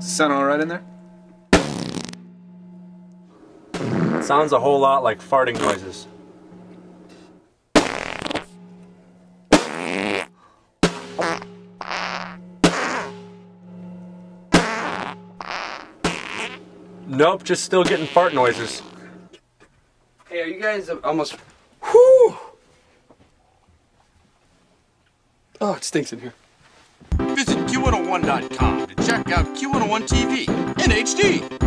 Sound all right in there? Sounds a whole lot like farting noises. Nope, just still getting fart noises. Hey, are you guys almost. Whew! Oh, it stinks in here. Visit Q101.com to check out Q101 TV in HD.